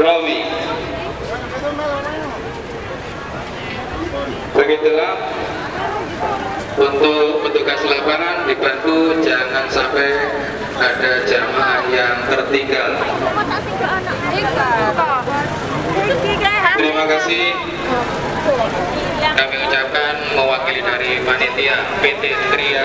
Rawi. Begitulah untuk petugas lapangan dibantu jangan sampai ada jamaah yang tertinggal. Terima kasih kami ucapkan mewakili dari panitia PT Tria